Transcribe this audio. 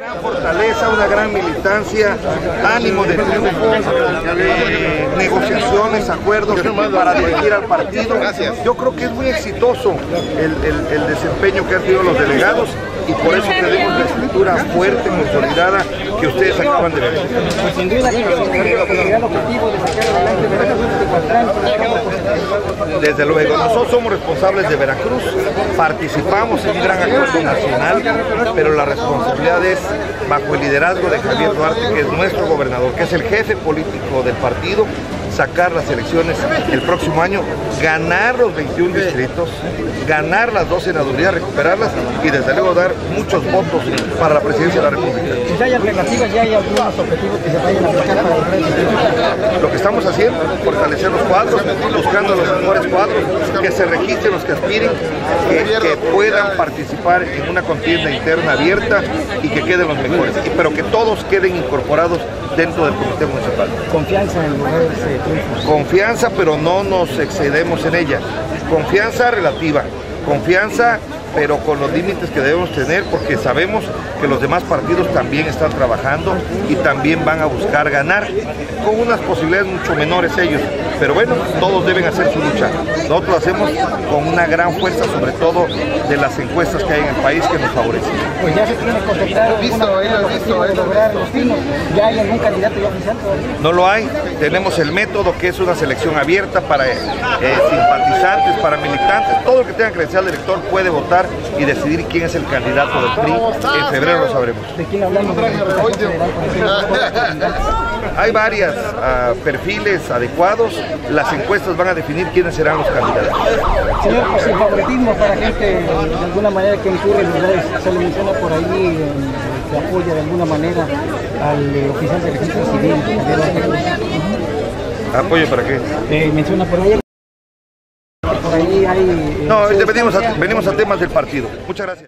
Gran fortaleza, una gran militancia, ánimo de triunfo, eh, negociaciones, acuerdos para dirigir al partido. Yo creo que es muy exitoso el, el- el desempeño que han tenido los delegados y por eso tenemos la estructura fuerte, consolidada que ustedes acaban de ver. Pues sin duda que el gran objetivo de sacar adelante Desde luego, nosotros somos responsables de Veracruz, participamos en un gran acuerdo nacional, pero la responsabilidad es bajo el liderazgo de Javier Duarte, que es nuestro gobernador, que es el jefe político del partido, sacar las elecciones el próximo año, ganar los 21 distritos, ganar las dos senadurías, recuperarlas y desde luego dar muchos votos para la presidencia de la República. si hay alternativas, ya hay algunos objetivos que se vayan a para triunfo. Lo que estamos haciendo, fortalecer los cuadros, buscando los mejores cuadros, que se registren los que aspiren, que, que puedan participar en una contienda interna abierta y que queden los mejores, pero que todos queden incorporados dentro del comité municipal. Confianza en lograr ese triunfo. Confianza, pero no nos excedemos en ella. Confianza relativa, confianza pero con los límites que debemos tener porque sabemos que los demás partidos también están trabajando y también van a buscar ganar con unas posibilidades mucho menores ellos. Pero bueno, todos deben hacer su lucha. Nosotros hacemos con una gran fuerza, sobre todo de las encuestas que hay en el país que nos favorecen. Pues ya se tiene de lograr los pinos. ¿Ya hay algún candidato ya oficial? No lo hay. Tenemos el método que es una selección abierta para eh, simpatizantes, para militantes. Todo el que tenga credencial de elector puede votar y decidir quién es el candidato del PRI. En febrero lo sabremos. ¿De quién hablamos? Hay varios perfiles adecuados. Las encuestas van a definir quiénes serán los candidatos. Señor, pues el favoritismo para gente de alguna manera que incurre en lados, se le menciona por ahí eh, que apoya de alguna manera al eh, oficial de registro civil. ¿Apoyo para qué? Eh, menciona por ahí. Por ahí hay. eh, No, se venimos a, venimos a temas del partido. Muchas gracias.